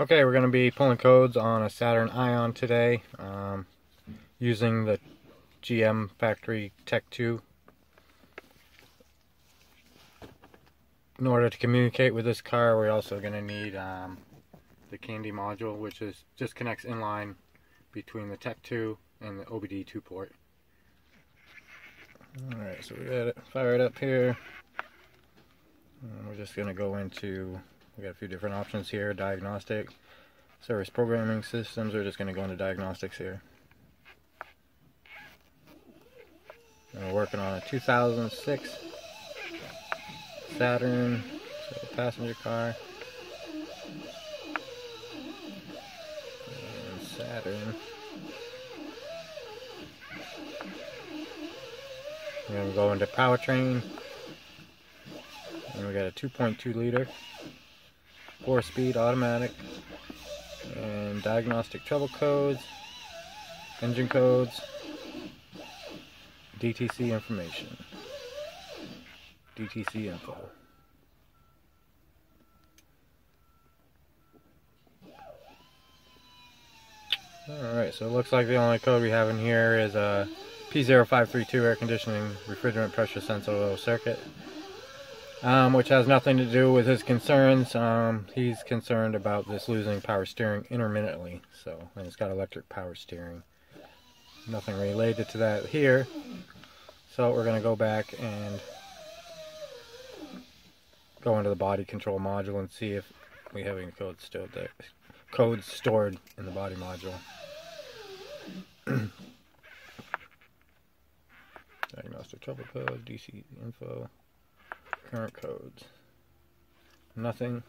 Okay, we're going to be pulling codes on a Saturn Ion today um, using the GM Factory Tech 2. In order to communicate with this car, we're also going to need um, the CANdi module, which is just connects inline between the Tech 2 and the OBD2 port. Alright, so we got it fired up here. And we're just going to go into we got a few different options here. Diagnostic, service programming systems. We're just going to go into diagnostics here. And we're working on a 2006 Saturn, so passenger car. And Saturn. We're going to go into powertrain. And we got a 2.2 liter four speed automatic and diagnostic trouble codes engine codes DTC information. DTC info. Alright, so it looks like the only code we have in here is a P0532 air conditioning refrigerant pressure sensor circuit um, which has nothing to do with his concerns. Um, he's concerned about this losing power steering intermittently, so and it's got electric power steering. Nothing related to that here. So we're going to go back and go into the body control module and see if we have any codes still there. Codes stored in the body module. Diagnostic trouble code, DC info current codes. Nothing.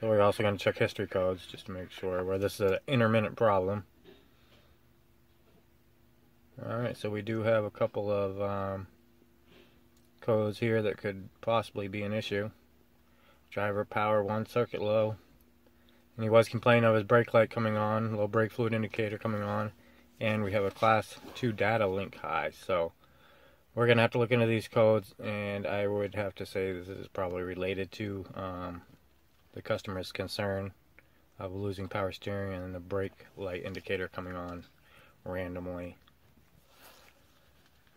So we're also going to check history codes just to make sure where this is an intermittent problem. Alright, so we do have a couple of um, codes here that could possibly be an issue. Driver power one circuit low. And he was complaining of his brake light coming on, low brake fluid indicator coming on. And we have a class 2 data link high. So we're going to have to look into these codes, and I would have to say this is probably related to um, the customer's concern of losing power steering and the brake light indicator coming on randomly.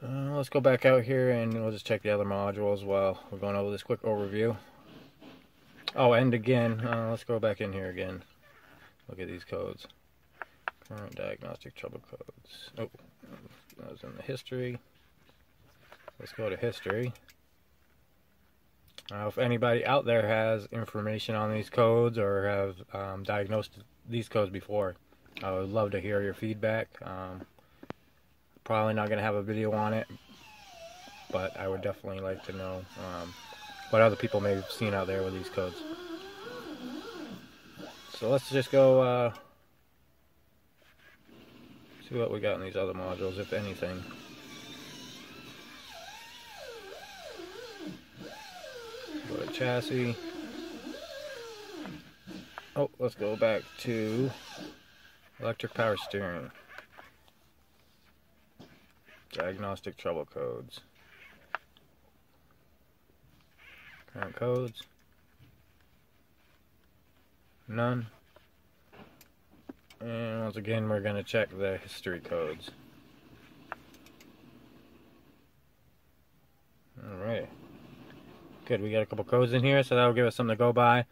Uh, let's go back out here and we'll just check the other module as well. We're going over this quick overview. Oh, and again, uh, let's go back in here again. Look at these codes. Current diagnostic trouble codes. Oh, that was in the history. Let's go to history. Uh, if anybody out there has information on these codes or have um, diagnosed these codes before, I would love to hear your feedback. Um, probably not going to have a video on it, but I would definitely like to know um, what other people may have seen out there with these codes. So let's just go uh, see what we got in these other modules, if anything. Chassis. Oh, let's go back to electric power steering. Diagnostic trouble codes. Current codes. None. And once again, we're going to check the history codes. Alright. Good, we got a couple codes in here, so that'll give us something to go by.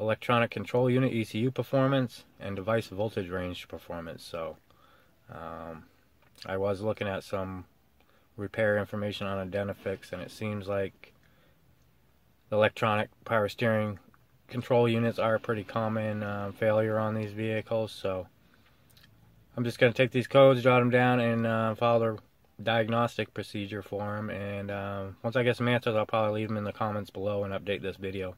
Electronic control unit ECU performance and device voltage range performance. So um, I was looking at some repair information on Identifix, and it seems like electronic power steering control units are a pretty common uh, failure on these vehicles. So I'm just going to take these codes, jot them down, and uh, follow the diagnostic procedure for him. And uh, once I get some answers, I'll probably leave them in the comments below and update this video.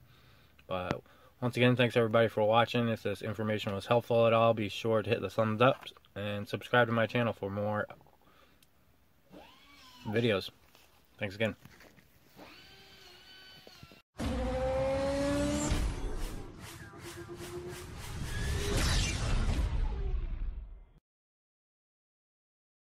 But once again, thanks everybody for watching. If this information was helpful at all, be sure to hit the thumbs up and subscribe to my channel for more videos. Thanks again.